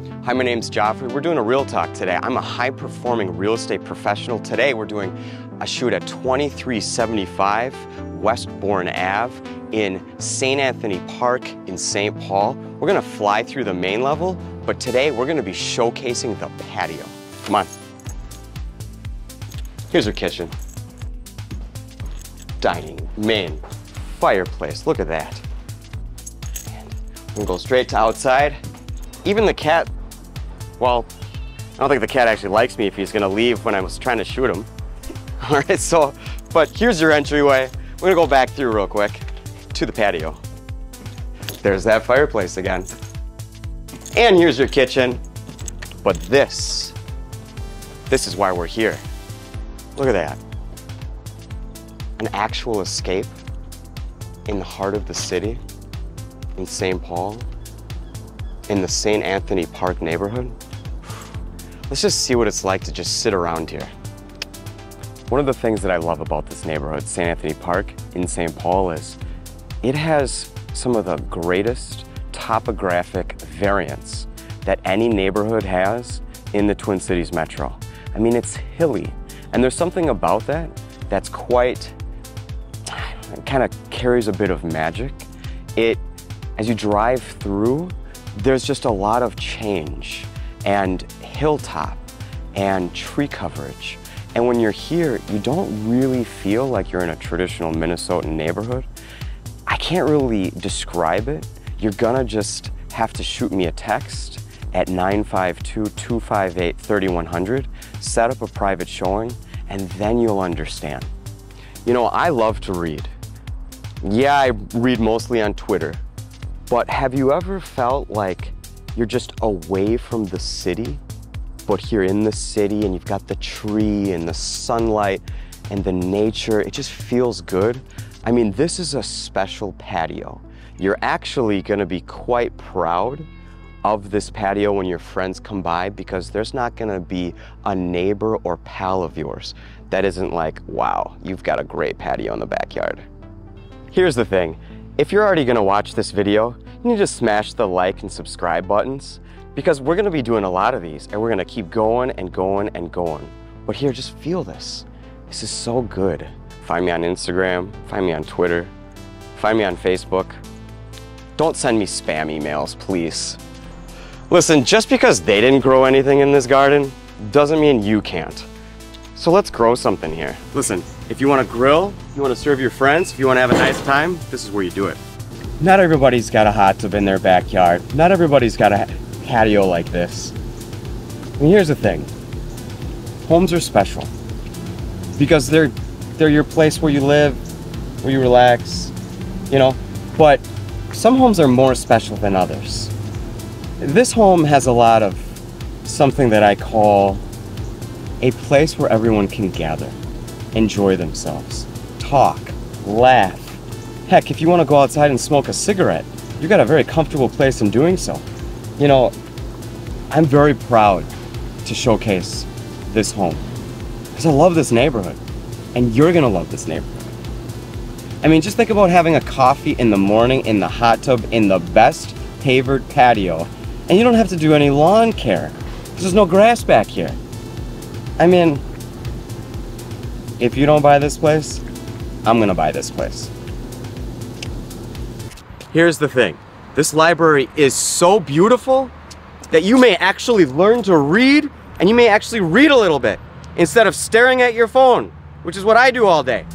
Hi, my name's Geoffrey. We're doing a real talk today. I'm a high performing real estate professional. Today, we're doing a shoot at 2375 Westbourne Ave in St. Anthony Park in St. Paul. We're gonna fly through the main level, but today we're gonna be showcasing the patio. Come on. Here's our kitchen. Dining, main, fireplace. Look at that. And we'll go straight to outside. Even the cat, well, I don't think the cat actually likes me if he's gonna leave when I was trying to shoot him. All right, so, but here's your entryway. We're gonna go back through real quick to the patio. There's that fireplace again. And here's your kitchen. But this, this is why we're here. Look at that. An actual escape in the heart of the city, in St. Paul, in the St. Anthony Park neighborhood. Let's just see what it's like to just sit around here. One of the things that I love about this neighborhood, St. Anthony Park in St. Paul, is it has some of the greatest topographic variance that any neighborhood has in the Twin Cities metro. I mean, it's hilly, and there's something about that that's quite, it kind of carries a bit of magic. It, as you drive through, there's just a lot of change and hilltop and tree coverage. And when you're here, you don't really feel like you're in a traditional Minnesotan neighborhood. I can't really describe it. You're gonna just have to shoot me a text at 952-258-3100, set up a private showing, and then you'll understand. You know, I love to read. Yeah, I read mostly on Twitter, but have you ever felt like you're just away from the city, but you're in the city and you've got the tree and the sunlight and the nature, it just feels good. I mean, this is a special patio. You're actually gonna be quite proud of this patio when your friends come by because there's not gonna be a neighbor or pal of yours that isn't like, wow, you've got a great patio in the backyard. Here's the thing, if you're already gonna watch this video, you need to smash the like and subscribe buttons because we're gonna be doing a lot of these and we're gonna keep going and going and going. But here, just feel this. This is so good. Find me on Instagram, find me on Twitter, find me on Facebook. Don't send me spam emails, please. Listen, just because they didn't grow anything in this garden doesn't mean you can't. So let's grow something here. Listen, if you want to grill, you want to serve your friends, if you want to have a nice time, this is where you do it. Not everybody's got a hot tub in their backyard. Not everybody's got a patio like this. And here's the thing. Homes are special because they're they're your place where you live, where you relax, you know. But some homes are more special than others. This home has a lot of something that I call a place where everyone can gather, enjoy themselves, talk, laugh. Heck, if you want to go outside and smoke a cigarette, you got a very comfortable place in doing so. You know, I'm very proud to showcase this home because I love this neighborhood and you're gonna love this neighborhood. I mean, just think about having a coffee in the morning in the hot tub in the best pavered patio and you don't have to do any lawn care because there's no grass back here. I mean, if you don't buy this place, I'm gonna buy this place. Here's the thing. This library is so beautiful that you may actually learn to read and you may actually read a little bit instead of staring at your phone, which is what I do all day.